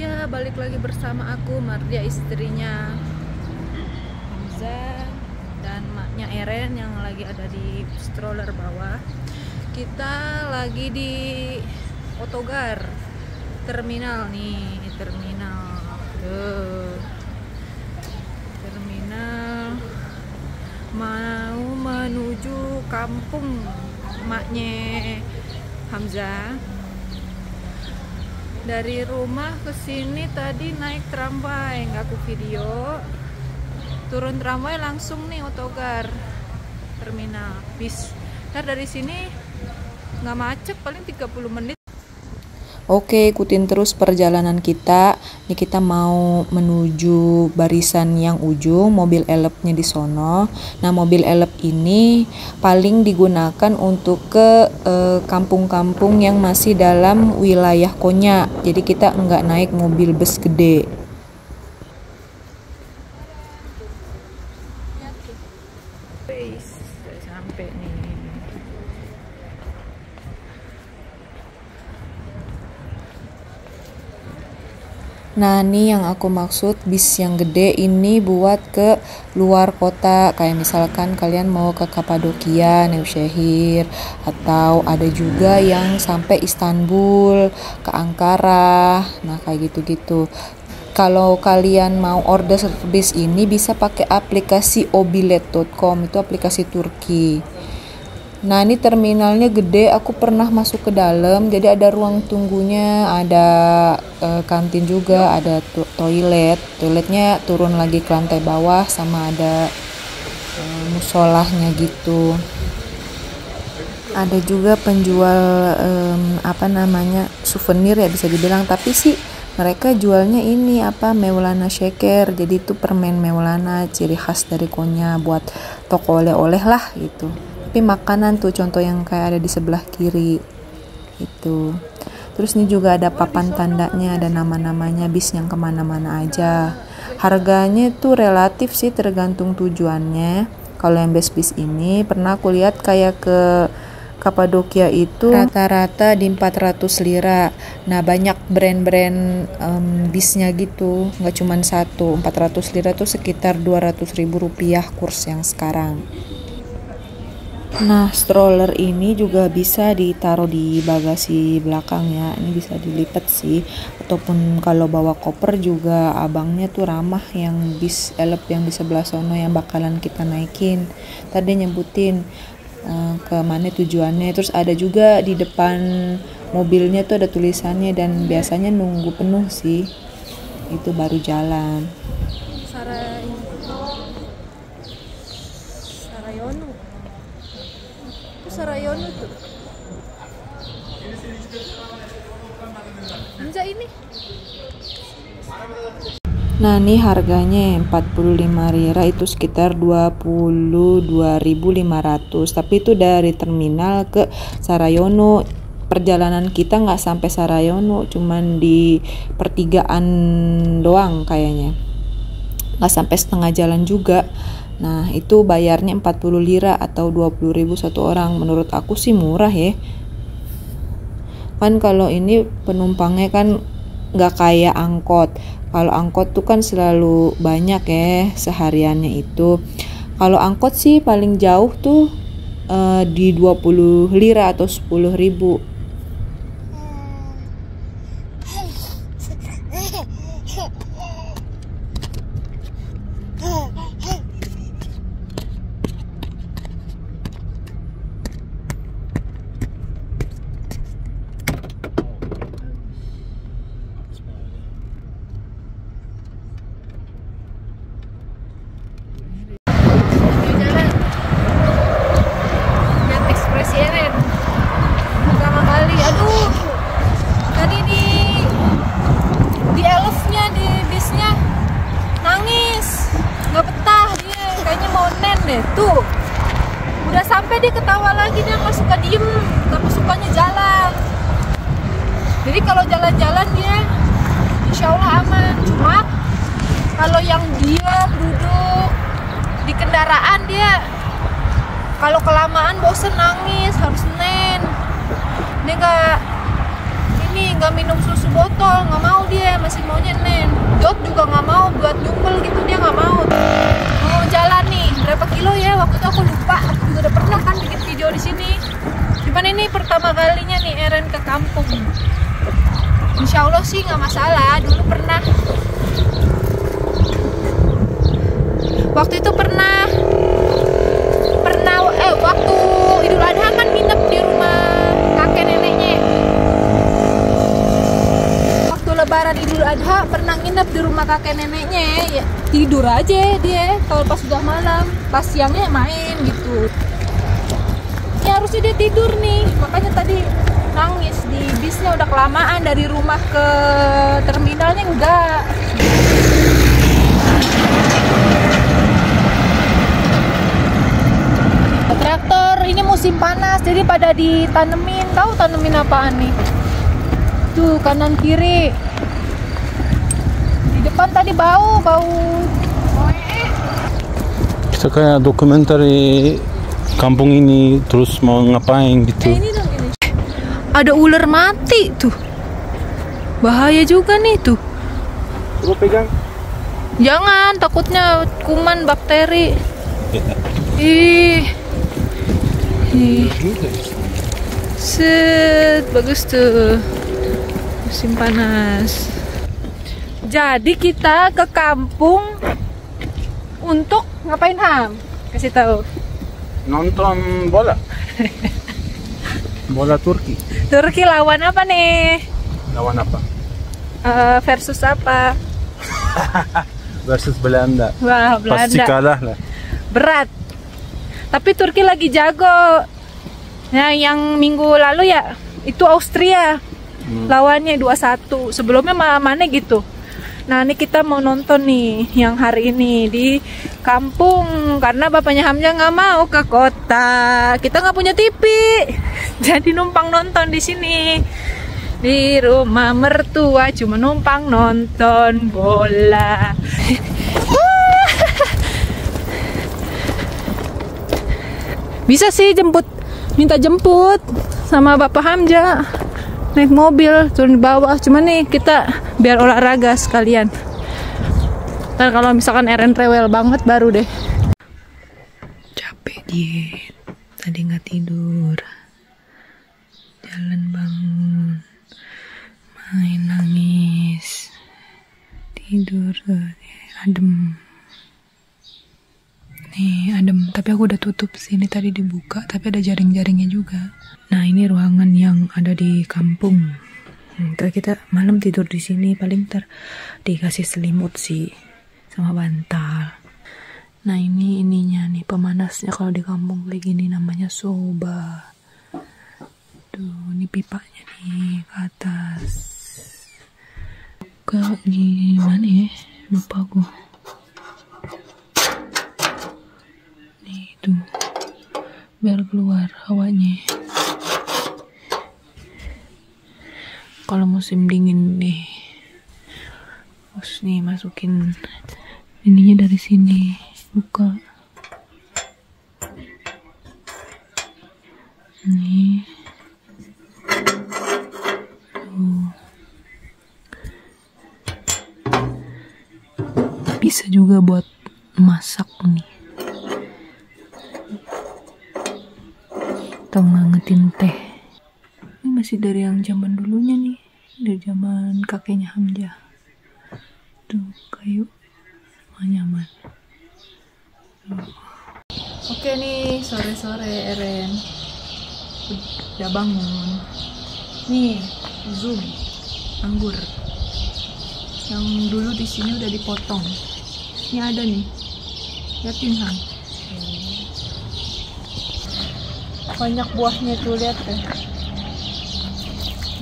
Ya, balik lagi bersama aku Mardia istrinya Hamza dan maknya Eren yang lagi ada di stroller bawah. Kita lagi di Otogar terminal nih, terminal. Tuh. Terminal mau menuju kampung maknya Hamzah dari rumah ke sini tadi naik tramway nggak aku video. Turun tramway langsung nih otogar terminal bis. Ntar dari sini nggak macet paling 30 menit Oke, ikutin terus perjalanan kita. Ini kita mau menuju barisan yang ujung, mobil elepnya di sono. Nah, mobil elep ini paling digunakan untuk ke eh, kampung-kampung yang masih dalam wilayah Konya. Jadi kita nggak naik mobil bus gede. Base, udah sampai nih Nah, ini yang aku maksud bis yang gede ini buat ke luar kota. Kayak misalkan kalian mau ke Kapadokia, Neushehir, atau ada juga yang sampai Istanbul, ke Ankara. Nah, kayak gitu-gitu. Kalau kalian mau order bis ini bisa pakai aplikasi obilet.com, itu aplikasi Turki. Nah ini terminalnya gede, aku pernah masuk ke dalam, jadi ada ruang tunggunya, ada eh, kantin juga, ada to- toilet. Toiletnya turun lagi ke lantai bawah, sama ada eh, musolahnya gitu. Ada juga penjual em, apa namanya souvenir ya bisa dibilang, tapi sih mereka jualnya ini apa Maulana Shaker, jadi itu permen Maulana ciri khas dari Konya buat toko oleh-oleh lah gitu tapi makanan tuh contoh yang kayak ada di sebelah kiri itu terus ini juga ada papan tandanya ada nama-namanya bis yang ke mana-mana aja harganya tuh relatif sih tergantung tujuannya kalau yang bus bis ini pernah aku lihat kayak ke Kapadokia itu rata-rata di 400 lira. Nah, banyak brand-brand em, bisnya gitu, nggak cuma satu. 400 lira tuh sekitar 200 ribu rupiah kurs yang sekarang. Nah, stroller ini juga bisa ditaruh di bagasi belakang ya. Ini bisa dilipat sih. Ataupun kalau bawa koper juga abangnya tuh ramah yang bis elep yang di sebelah sono yang bakalan kita naikin. Tadi nyebutin eh, ke mana tujuannya. Terus ada juga di depan mobilnya tuh ada tulisannya dan biasanya nunggu penuh sih. Itu baru jalan. Sarai Sarayono itu Sarayono tuh Enggak ini Nah, ini harganya 45 lira itu sekitar 22.500. Tapi itu dari terminal ke Sarayono. Perjalanan kita nggak sampai Sarayono, cuman di pertigaan doang kayaknya. Nggak sampai setengah jalan juga. Nah, itu bayarnya 40 lira atau 20.000 satu orang. Menurut aku sih murah ya. Kan kalau ini penumpangnya kan nggak kayak angkot. Kalau angkot tuh kan selalu banyak ya sehariannya itu. Kalau angkot sih paling jauh tuh eh, di 20 lira atau 10 ribu. jalan lihat ekspresi Eren pertama kali aduh tadi di di elfnya di bisnya nangis nggak betah dia kayaknya mau nen deh tuh udah sampai dia ketawa lagi dia nggak suka diem tapi sukanya jalan jadi kalau jalan-jalan dia insya Allah aman. Cuma kalau yang diam duduk di kendaraan dia kalau kelamaan bosen nangis harus nen dia nggak ini nggak minum susu botol nggak mau dia masih maunya nen Dok juga nggak mau buat nyumpel gitu dia nggak mau. Mau jalan nih berapa kilo ya? Waktu itu aku lupa aku juga udah pernah kan bikin video di sini. Cuman ini pertama kalinya nih Eren ke kampung Insya Allah sih nggak masalah. Dulu pernah. Waktu itu pernah. Pernah eh waktu Idul Adha kan nginep di rumah kakek neneknya. Waktu Lebaran Idul Adha pernah nginep di rumah kakek neneknya. Ya tidur aja dia kalau pas sudah malam. Pas siangnya main gitu. Ya harusnya dia tidur nih. Makanya tadi nangis. Di bisnya udah kelamaan dari rumah ke terminalnya enggak. Traktor ini musim panas jadi pada ditanemin. Tahu tanemin apaan nih? Tuh kanan kiri. Di depan tadi bau bau. Kita kayak dokumenter kampung ini terus mau ngapain eh gitu. dong ini ada ular mati tuh. Bahaya juga nih tuh. Coba pegang. jangan takutnya kuman bakteri. Ih. Ih. Set bagus tuh. Musim panas. Jadi kita ke kampung untuk ngapain ham? Kasih tahu. Nonton bola. bola Turki. Turki lawan apa nih? Lawan apa? Eh, versus apa? Versus Belanda. wah Pasti Belanda. kalah lah. berat. Tapi Turki lagi jago. Nah yang minggu lalu ya itu Austria. Lawannya 2-1 sebelumnya mana gitu nah ini kita mau nonton nih yang hari ini di kampung. Karena bapaknya Hamzah nggak mau ke kota. Kita nggak punya TV jadi numpang nonton di sini. Di rumah mertua cuma numpang nonton bola. Bisa sih jemput, minta jemput sama Bapak Hamja naik mobil turun di bawah. Cuman nih kita biar olahraga sekalian. Ntar kalau misalkan Eren rewel banget baru deh. Capek dia. Tadi nggak tidur. Jalan bangun. Main nangis. Tidur tuh. Adem. Nih adem. Tapi aku udah tutup sini tadi dibuka. Tapi ada jaring-jaringnya juga. Nah ini ruangan yang ada di kampung. Hmm, ntar kita malam tidur di sini paling ntar dikasih selimut sih sama bantal. Nah ini ininya nih pemanasnya kalau di kampung kayak gini namanya soba. Tuh ini pipanya nih ke atas. Ke gimana ya? Lupa aku. Nih tuh biar keluar hawanya. Kalau musim dingin nih, terus nih masukin ininya dari sini buka. Tuh. bisa juga buat masak nih. Atau ngangetin teh. Ini masih dari yang zaman dulunya nih dari zaman kakeknya Hamzah tuh kayu nyaman Oke nih sore-sore Eren udah bangun. Nih zoom anggur. Yang dulu di sini udah dipotong. Ini ada nih. Liatin Han. Banyak buahnya tuh lihat deh.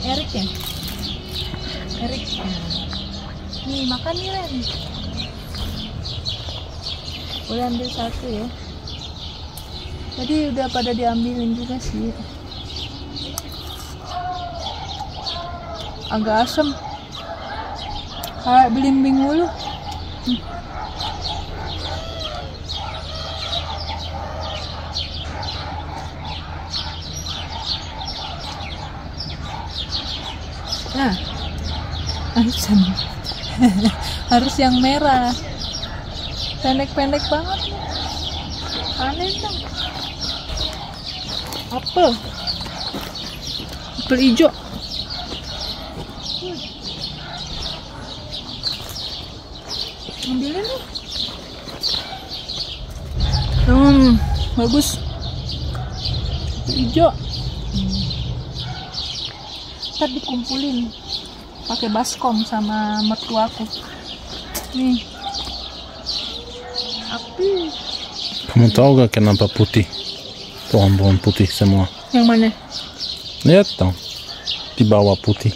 Erik ya? Erik. Nih makan nih Ren. Boleh ambil satu ya. Tadi udah pada diambilin juga sih. Agak asem. Kayak belimbing mulu. Hmm. Ancam. harus yang merah. Pendek-pendek banget. Aneh dong. Apel. Apel hijau. Hmm. ambilin nih hmm bagus. Apel hijau. Hmm. ntar dikumpulin pakai baskom sama mertuaku nih api Kamu tahu gak kenapa putih? Pohon-pohon putih semua. yang mana Lihat dong. Di bawah putih.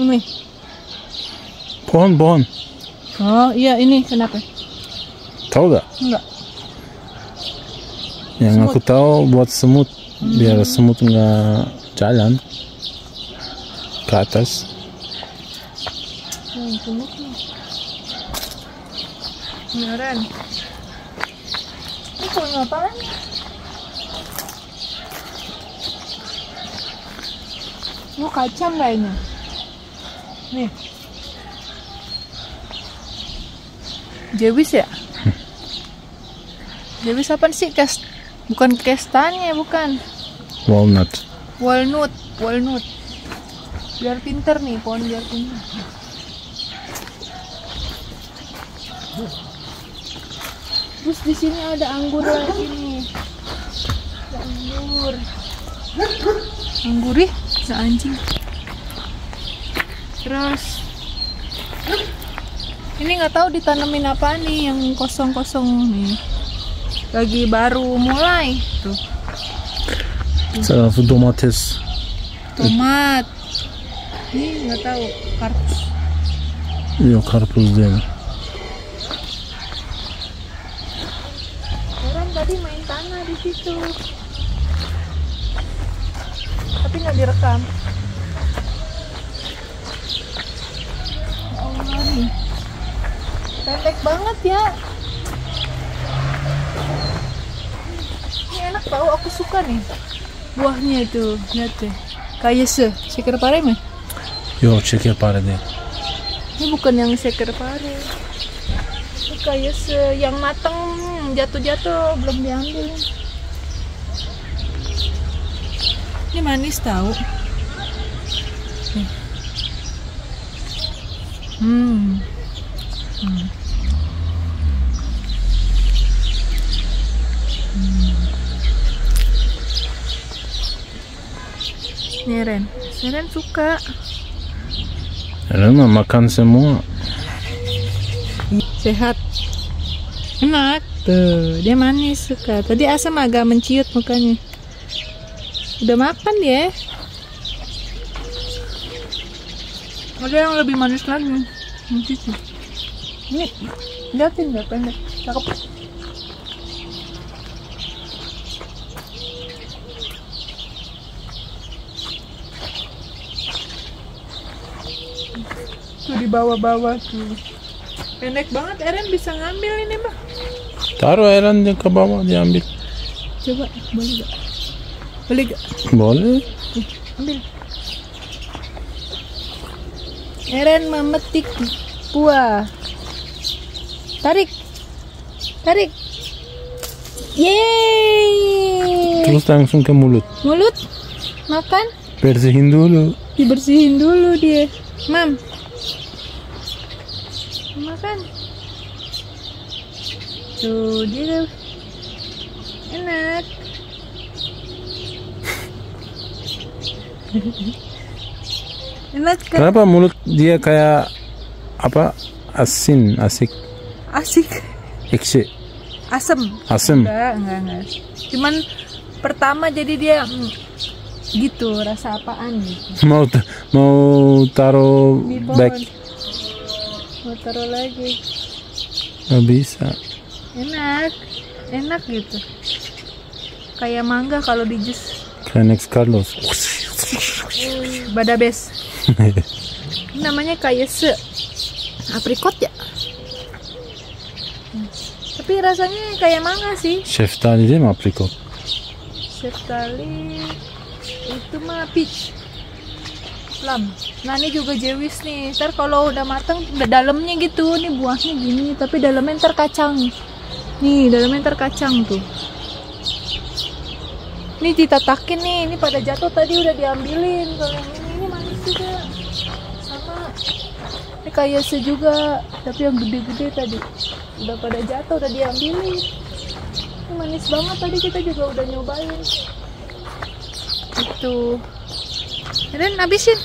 ini Pohon-pohon. oh iya ini kenapa Tahu gak? enggak Yang aku tahu buat semut. Biar semut nggak jalan ke atas. Semut nih. Ini Ren. Ini pohon apaan? Oh, kacang kayaknya. Nih. Jewis ya? Jewis apa sih? Kas bukan kestanya, bukan. Walnut. Walnut, walnut. Biar pinter nih, pohon biar pinter. Terus di sini ada anggur lagi nih. Ada anggur. Anggur ih, anjing. Terus ini nggak tahu ditanemin apa nih yang kosong-kosong nih. Lagi baru mulai tuh. Saya domates. Tomat. Ini nggak tahu karpus. Yok karpuz değil. Orang tadi main tanah di situ. Tapi nggak direkam. Nih. Pendek banget ya. Ini enak tau, aku suka nih. Buahnya itu, lihat deh. Kayak se, seker pare mah? Yok şekerpare değil. Ini bukan yang seker pare. Ini kayak se yang mateng, jatuh-jatuh belum diambil. Ini manis tahu. Hmm. Hmm. Hmm. Nih Ren, Si Ren suka. Rena makan semua. sehat enak tuh dia manis suka tadi asam agak menciut mukanya udah makan dia ada yang lebih manis lagi. Ini liatin nggak pendek. Cakep. Tuh di bawah-bawah tuh. Pendek banget Eren bisa ngambil ini mah Taruh Eren ke bawah diambil. coba boleh gak boleh gak Boleh. ambil. Eren memetik buah. Tarik. Tarik. Yeay. Terus langsung ke mulut. mulut? Makan? Bersihin dulu. dibersihin dulu dia. Mam. Makan. Tuh dia enak enak kan Kenapa mulut dia kayak apa? Asin, asik, asik. Ekşi, asem. Asem. enggak enggak enggak. Cuman pertama jadi dia mm, gitu rasa apaan gitu. Mau mau taruh back. Mau taruh lagi. Nggak bisa. enak. Enak gitu. Kayak mangga kalau di jus. Kayak Next Carlos. Badabes namanya kayak se aprikot ya Hmm. tapi rasanya kayak mangga sih Şeftali değil mi aprikot? sekali itu mah peach plum. Nah ini juga jewis nih. Ntar kalau udah mateng, udah dalamnya gitu. Nih buahnya gini, tapi dalamnya ntar kacang. Nih dalamnya ntar kacang tuh. Ini ditatakin nih. Ini pada jatuh tadi udah diambilin. Kalau ini, ini manis juga. Sama. Ini kayak juga, tapi yang gede-gede tadi. Udah pada jatuh, udah diambilin. Ini manis banget tadi kita juga udah nyobain. Itu. Ren habisin.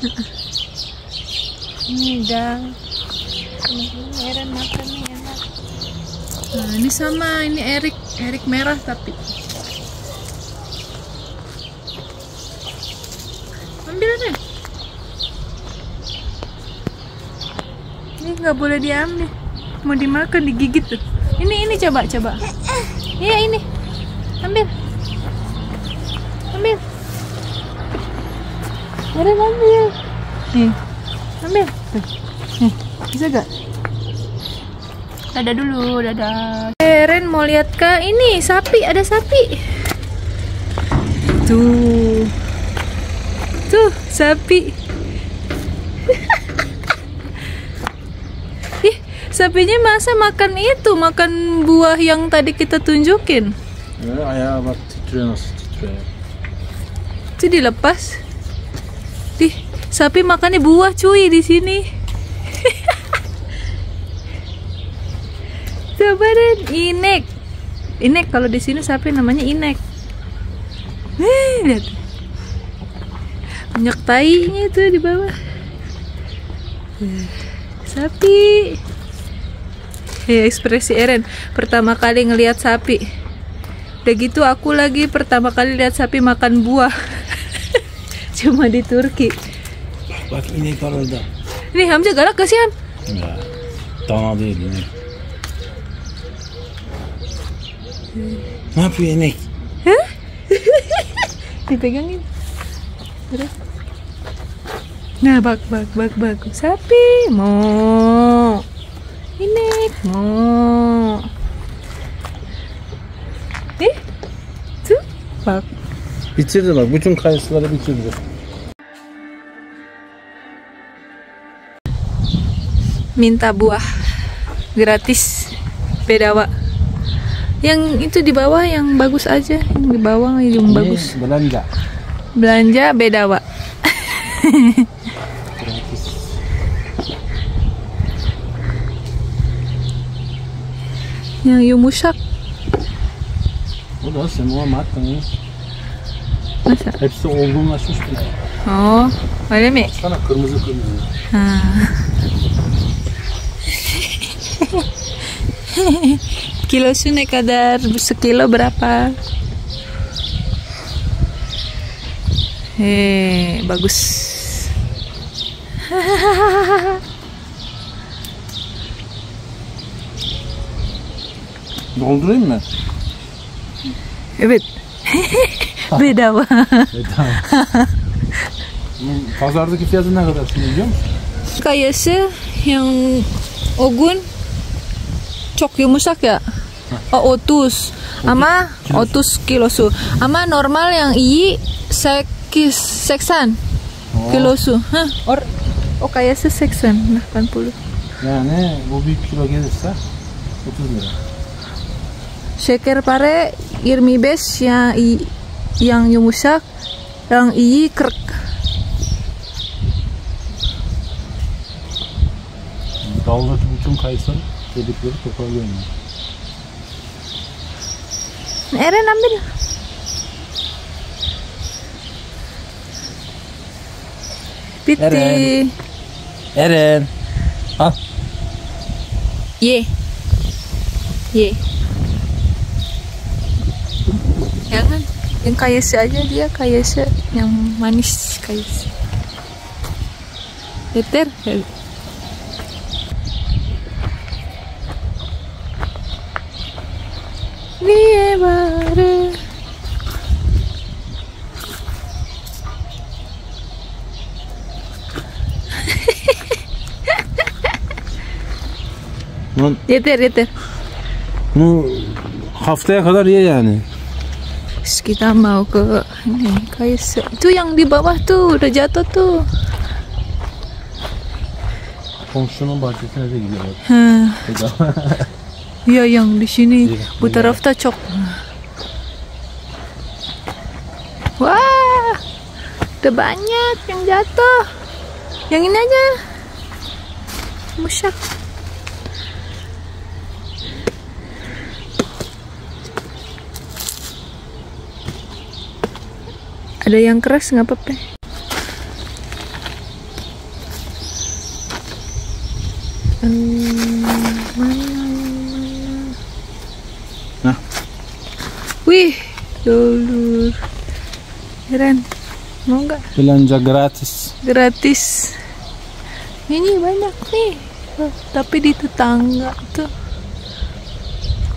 Ini udah. Ini Eren makan nih enak. Nah, ini sama, ini Erik, Erik merah tapi. Ambil Ren. Ini nggak boleh diambil. Mau dimakan, digigit tuh. Ini, ini coba, coba. Iya ini. Ambil. Ambil. Eren ambil. Nih. Ambil. Tuh. Nih. Bisa gak? dadah dulu dadah. Keren, mau lihat ke ini sapi ada sapi. Tuh. Tuh sapi. Ih sapinya masa makan itu makan buah yang tadi kita tunjukin? Ya ayah itu dilepas. Ih, sapi makannya buah cuy di sini. Coba deh, inek. Inek kalau di sini sapi namanya inek. Eh, lihat. Banyak tainya tuh di bawah. Eh, Sapi. Eh, ekspresi Eren pertama kali ngelihat sapi. Udah gitu aku lagi pertama kali lihat sapi makan buah. Cuma di Turki. Bak var orada. Ini Hamzah galak gak sih Ham? Ya, değil inek. Ne yapıyor inek? Dipegangin. Terus. Nah, bak bak bak bak sapi mau inek mau. Eh, tuh bak. Bitirdi bak. Bütün kayısıları bitirdi. Minta buah gratis bedawa. Yang itu di bawah yang bagus aja, yang di bawah yang bagus. Belanja. Belanja bedawa. Gratis. Yang yumuşak O da semua matang masa? Hepsi olgunlaşmış bile. Oh, öyle mi? Sana kırmızı kırmızı. Ha. Kilosu ne kadar? Sekilo berapa? Eh, bagus. Doldurayım mı? Evet. Bedava. Bunun pazardaki fiyatı ne kadar şimdi biliyor musun? Kayası yang ogun çok yumuşak ya. Oh, otus. Ama otus kilosu. Ama normal yang iyi sekis seksan Oo. kilosu. Hah, or o kayası 80, 80. Yani bu bir kilo gelirse 30 lira. Şeker pare 25 yang i, yang yumuşak, yang iyi 40. Daldaki bütün kayısın dedikleri toparlıyorum. Eren ambil. Piti. Eren. Eren. Al. Ye. Ye. Jangan yang kayase aja dia kayase yang manis kayase. Yeter. Bunu, Yeter yeter. bunu haftaya kadar ye yani. Terus kita mau ke ini kayak se- itu yang di bawah tuh udah jatuh tuh. Komşunun bahçesine de gidiyorlar. Hah, Bedava. Iya yang di sini Iya, iya. tarafta çok. Wah, udah banyak yang jatuh. Yang ini aja. Musyak. Ada yang keras nggak apa-apa. Hmm, mana, mana? Nah. Wih, dulur. Keren. Mau nggak? Belanja gratis. Gratis. Ini banyak nih. Oh, Tapi di tetangga tuh.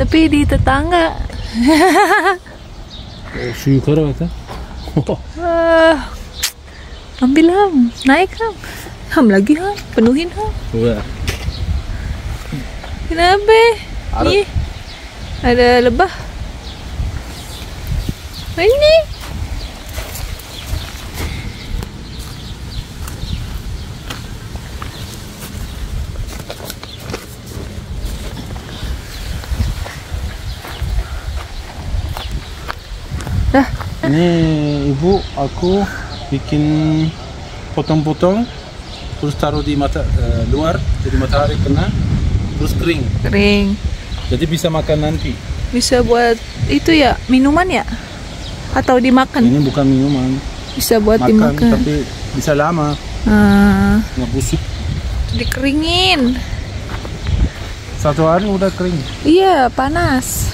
Tapi di tetangga. O, Şu yukarı bak ha. Ambil ham, naik ham. Ham lagi ham, penuhin ham. Udah. Kenapa? Ada lebah. Ini. Dah, Ini ibu aku bikin potong-potong terus taruh di mata eh, luar jadi matahari kena terus kering kering. jadi bisa makan nanti Bisa buat itu ya, minuman ya? Atau dimakan? ini bukan minuman Bisa buat makan dimakan. tapi bisa lama Ah, nggak busuk dikeringin. satu hari udah kering Iya, panas.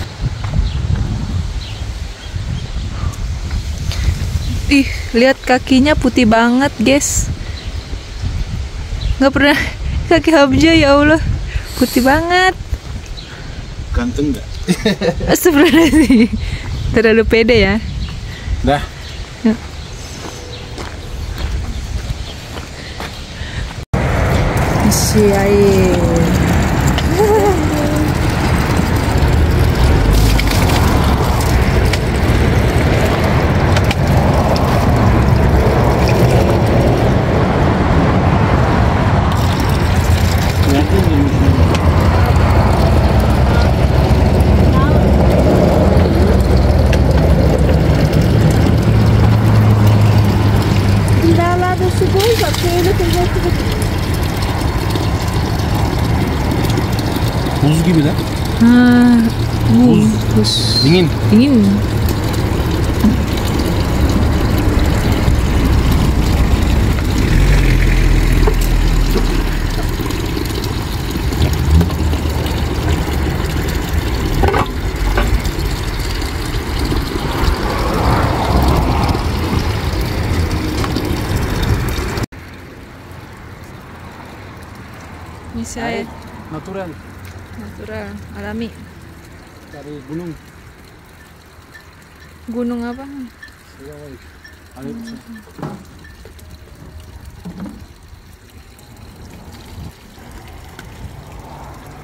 Ih, lihat kakinya putih banget, guys. Nggak pernah kaki Hamzah ya Allah. Putih banget. ganteng nggak Astagfirullahaladzim. Terlalu pede ya. Né? Yeah. Aí lan Ah, bus. dingin Dingin. Bisa ya, natural natural, alami. dari gunung Gunung apa? air